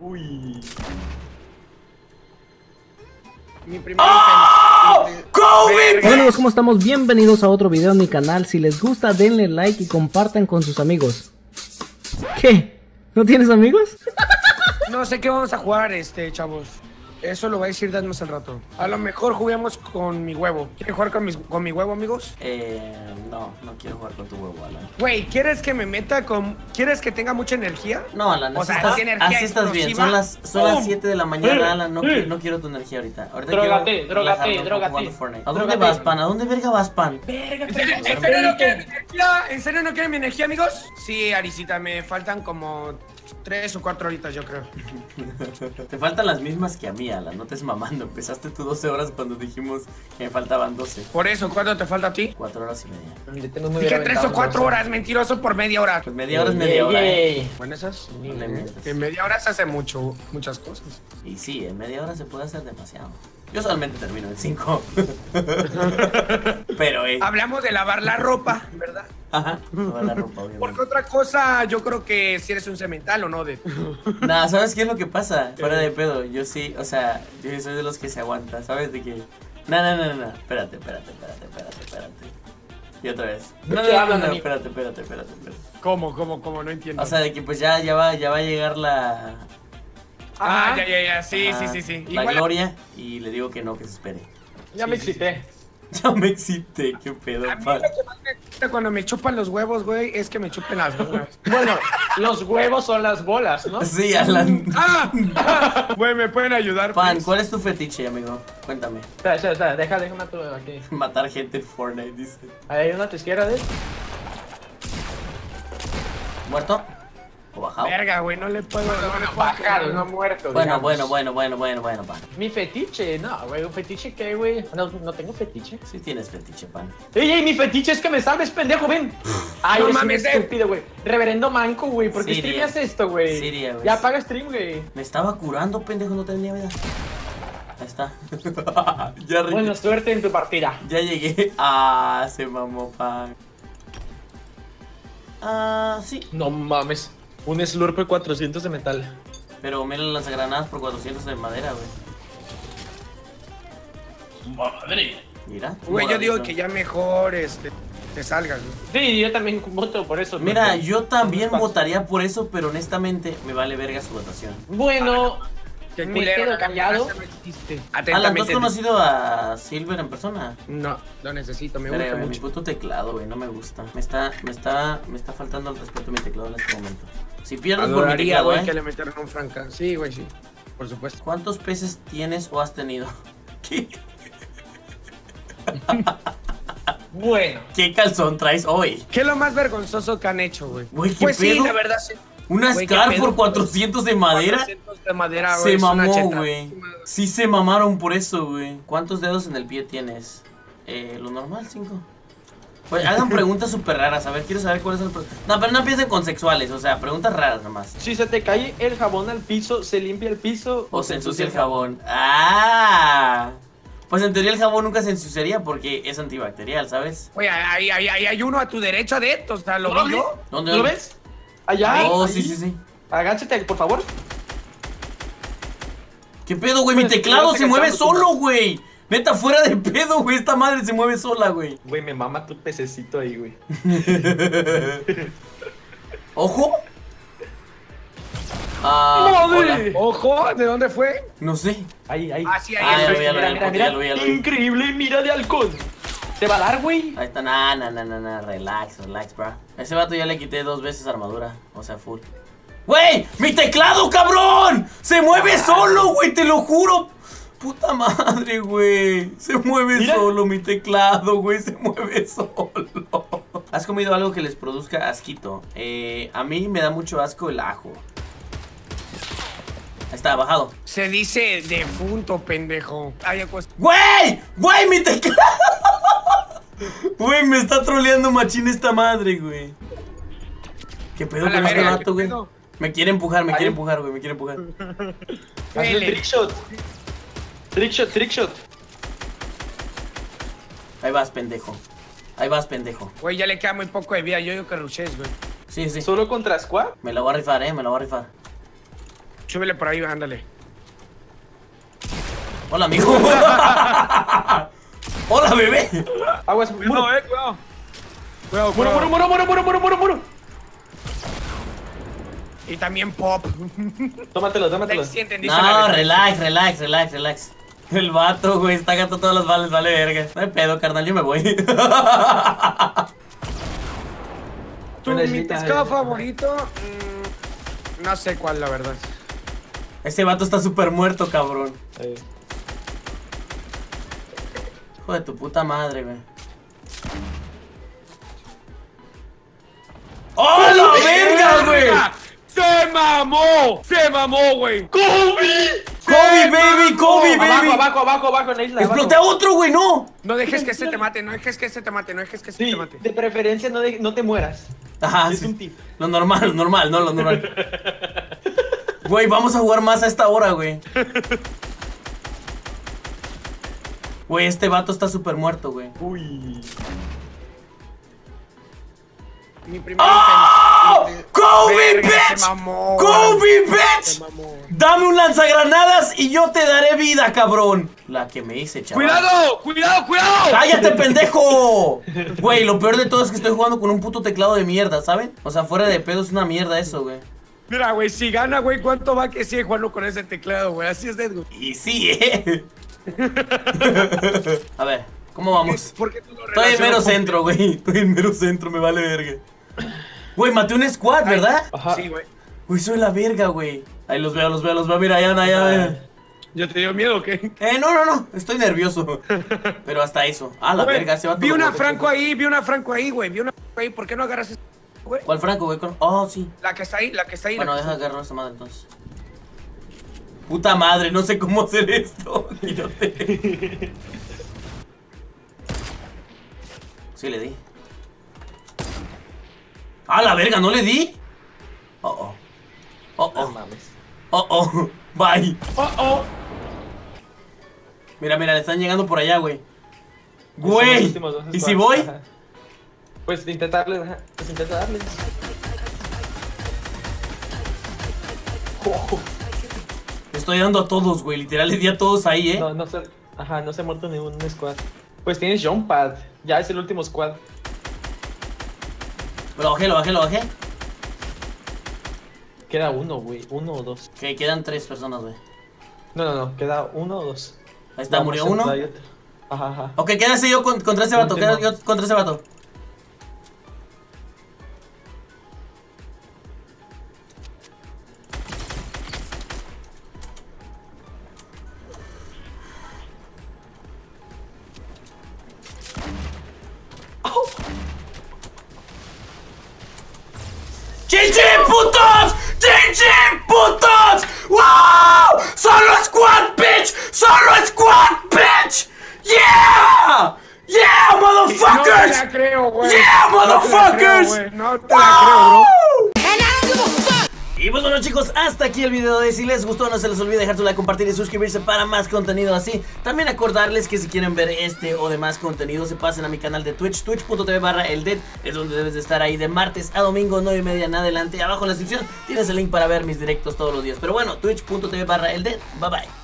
Uy. Mi primer ¡Oh! Verga. Bueno, ¿cómo estamos? Bienvenidos a otro video en mi canal. Si les gusta, denle like y compartan con sus amigos. ¿Qué? ¿No tienes amigos? No sé qué vamos a jugar, este, chavos. Eso lo va a decir Dan más al rato. A lo mejor juguemos con mi huevo. ¿Quieren jugar con, mis- con mi huevo, amigos? Eh, no, no quiero jugar con tu huevo, Alan. Güey, ¿quieres que me meta con... ¿Quieres que tenga mucha energía? No, Alan, O así, sea, estás, ¿tiene energía así estás bien. Son las, son las ¡Pum! 7 de la mañana, Sí, Alan. No, sí. qui- no quiero tu energía ahorita. Ahorita quiero drógate. jugando Fortnite. ¿A dónde vas, pan? ¿A dónde verga vas, pan? ¿En serio, en serio no quieren mi energía? ¿En serio no quieren mi energía, amigos? Sí, Arisita, me faltan como tres o cuatro horitas, yo creo. Te faltan las mismas que a mí, Alan. No te es mamando. Empezaste tú 12 horas cuando dijimos que me faltaban 12. Por eso, ¿cuánto te falta a ti? 4 horas y media. Dije tres o cuatro horas, mentiroso por media hora. Pues media hora es media hora, ¿eh? Bueno, esas. En media hora se hace mucho, muchas cosas. Y sí, en media hora se puede hacer demasiado. Yo solamente termino en 5. Pero, eh. Hablamos de lavar la ropa, ¿verdad? Ajá. Toda la ropa, Porque obviamente. otra cosa, yo creo que si eres un cemental o no de. Nada, ¿sabes qué es lo que pasa? Fuera de pedo, yo sí, o sea, yo soy de los que se aguanta, ¿sabes? De que. No, no, no, no, espérate, espérate, espérate, espérate, espérate. Y otra vez. ¿De No, no, no, hablan, no, espérate, espérate, espérate, espérate. ¿Cómo, cómo, cómo? No entiendo. O sea, de que pues ya, ya va, ya va a llegar la. ah, ya, ya, ya. Sí, sí, sí, sí. La Igual- gloria y le digo que no, que se espere. Ya me excité. Ya me excité, qué pedo, A mí pa. lo que más me gusta cuando me chupan los huevos, güey, es que me chupen las bolas. Bueno, los huevos son las bolas, ¿no? Sí, Alan. ¡Ah! ah, Güey, ¿me pueden ayudar? Pan, please? ¿cuál es tu fetiche, amigo? Cuéntame. Espera, espera, espera, deja, déjame tu aquí. Matar gente en Fortnite, dice. Ahí hay una a tu izquierda, ¿ves? ¿Muerto? ¿O bajado? Verga, güey, no le puedo. No, puedo Bajado, no muerto. Bueno, digamos. bueno, bueno, bueno, bueno, bueno, pan. Mi fetiche, no, güey, un fetiche qué, güey. No, no tengo fetiche. Sí tienes fetiche, pan. Ey, ey, mi fetiche es que me salves, pendejo, ven. Ay, No mames, eh. estúpido, güey. Reverendo manco, güey. ¿Por qué Siria. streameas esto, güey? Siria, güey. Ya apaga stream, güey. Me estaba curando, pendejo, no tenía vida. Ahí está. ya, Buena suerte en tu partida. ya llegué. Ah, se mamó, pan. Ah, sí. No mames. Un slurp 400 de metal. Pero mira las lanzagranadas por 400 de madera, güey. Madre. Mira. Güey, yo digo que ya mejor este, te salgas, güey. Sí, yo también voto por eso. Mira, yo también votaría por eso, pero honestamente me vale verga su votación. Bueno, Qué Me culero, quedo la callado. no existe. Alan, ¿tú has conocido a Silver en persona? No, lo necesito, me Pero, gusta mi mucho. puto teclado, güey, no me gusta. Me está, me está, me está faltando el respeto a mi teclado en este momento. Si pierdes por mi Adoraría, teclado, güey, ¿eh? que le metieran un franca. Sí, güey, sí. Por supuesto. ¿Cuántos peces tienes o has tenido? ¿Qué, bueno. qué calzón traes hoy? ¿Qué es lo más vergonzoso que han hecho, güey? Güey, ¿qué Pues sí, la verdad, sí. ¿Una Güey, ¿qué Scar pedo? por 400 de madera? 400 de madera, güey. Se mamó, güey. Sí se mamaron por eso, güey. ¿Cuántos dedos en el pie tienes? Eh, lo normal, cinco. Pues hagan preguntas súper raras, a ver, quiero saber cuáles son las preguntas. No, pero no empiecen con sexuales, o sea, preguntas raras nomás. Si se te cae el jabón al piso, ¿se limpia el piso? O se ensucia el jabón. ¡Ah! Pues en teoría el jabón nunca se ensuciaría porque es antibacterial, ¿sabes? Oye, hay, hay, hay, hay uno a tu derecha de esto, o sea, lo ¿No vi yo. ¿Dónde? ¿Lo ves? Allá. Oh, ahí. sí, sí, sí. Agánchate, por favor. ¿Qué pedo, güey? Mi Pues, teclado te se mueve solo, güey. Neta, fuera de pedo, güey. Esta madre se mueve sola, güey. Güey, me mama tu pececito ahí, güey. Ojo. Ah, hola. ¡Madre! Ojo, ¿de dónde fue? No sé. Ahí, ahí. Ah, sí, ahí Ah, lo lo vi, mira, el mira, puto, ya lo vi, ya lo vi. Increíble, mira de halcón. ¿Te va a dar, güey? Ahí está, na, na, na, na, na, relax, relax, bro. A ese vato ya le quité dos veces armadura, o sea, full. ¡Güey! ¡Mi teclado, cabrón! ¡Se mueve solo, güey! ¡Te lo juro! Puta madre, güey. Se mueve Mira. solo mi teclado, güey. Se mueve solo. ¿Has comido algo que les produzca asquito? Eh, a mí me da mucho asco el ajo. Ahí está, bajado. Se dice defunto, pendejo. ¡Güey! ¡Güey, mi teclado! Güey, me está troleando machín esta madre, güey. ¿Qué pedo con este vato, ¿qué güey? Me quiere empujar, me Ahí. quiere empujar, güey, me quiere empujar. El Vele. trickshot. Trickshot, trickshot. Ahí vas, pendejo. Ahí vas, pendejo. Güey, ya le queda muy poco de vida. Yo digo que rushes, güey. Sí, sí. ¿Solo contra Squad? Me la voy a rifar, eh, me la voy a rifar. Súbele por ahí, ándale. Hola, amigo. Hola, bebé. Aguas, muro. No, eh, cuidado. Cuidado, Muro, cuidado. muro, muro, muro, muro, muro, muro, muro. Y también pop. Tómatelo, tómatelo. Sí, No, relax, relax, relax, relax. El vato, güey, está gastando todas las balas, vale verga. No hay pedo, carnal, yo me voy. Tu, mi pescado favorito. mm, no sé cuál, la verdad. Ese vato está súper muerto, cabrón. Eh, Hijo de tu puta madre, güey. ¡Oh, la verga, güey! ¡Se mamó! ¡Se mamó, güey! ¡Kobe! ¡Kobe, baby! ¡Kobe, Abajo, baby! abajo, abajo, abajo en la isla. ¡Exploté a abajo. otro, güey! ¡No! No dejes que se te mate, no dejes que se te mate, no dejes que se Sí, te mate. de preferencia no, de- no te mueras. Ajá, Es sí. un tip. Lo normal, lo normal, no lo normal. Güey, vamos a jugar más a esta hora, güey. Güey, este vato está súper muerto, güey. Uy. Mi primer ¡Oh! ¡Kobe, Verga, bitch! Se mamó. ¡Kobe, mamó. Dame un lanzagranadas y yo te daré vida, cabrón. La que me hice, chaval. ¡Cuidado! ¡Cuidado, cuidado! ¡Cállate, pendejo! Güey, lo peor de todo es que estoy jugando con un puto teclado de mierda, ¿saben? O sea, fuera de pedo es una mierda eso, güey. Mira, güey, si gana, güey, ¿cuánto va que sigue jugando con ese teclado, güey? Así es, Edgar. Y sí, eh. A ver, ¿cómo vamos? ¿Por qué tú lo Estoy en mero con- centro, güey. Estoy en mero centro, me vale verga. Güey, maté un squad, ¿verdad? Ajá. Sí, güey. Güey, soy la verga, güey. Ahí los veo, los veo, los veo. Mira, allá, allá, allá. ¿Yo te dio miedo o qué? Eh, no, no, no. Estoy nervioso. Pero hasta eso. Ah, la verga, se va Vi una Franco ahí, vi una Franco ahí, güey. Vi una Franco ahí. ¿Por qué no agarras esa, güey? ¿Cuál Franco, güey? Oh, sí. La que está ahí, la que está ahí. Bueno, deja agarrar esta madre entonces. Puta madre, no sé cómo hacer esto. Quítate. Sí, le di. ¡Ah, la verga! ¿No le di? Oh, oh. Oh, No oh. mames. Oh, oh. Bye. Oh, oh. Mira, mira, le están llegando por allá, güey. Güey. ¿Y si voy? ajá. Pues intentarles, ajá. Pues intenta darles. Oh, Le estoy dando a todos, güey. Literal, le di a todos ahí, ¿eh? no, no se. Ajá, no se ha muerto ningún squad. Pues tienes jump pad. Ya es el último squad. Lo bajé, lo bajé, lo bajé. Queda uno, güey. Uno o dos. Que quedan tres personas, güey. No, no, no. Queda uno o dos. Ahí está, Vamos, murió uno. Ajá, ajá. Ok, quédase yo con- contra ese vato, quédate yo contra ese vato. No te la creo, motherfuckers! güey. No te la creo, bro. Y pues bueno chicos, hasta aquí el video de hoy. Si les gustó no se les olvide dejar su like, compartir y suscribirse para más contenido así. También acordarles que si quieren ver este o demás contenido se pasen a mi canal de Twitch, twitch.tv barra el dead. Es donde debes de estar ahí de martes a domingo, 9 y media en adelante. Abajo en la descripción tienes el link para ver mis directos todos los días. Pero bueno, twitch.tv barra el dead. Bye bye.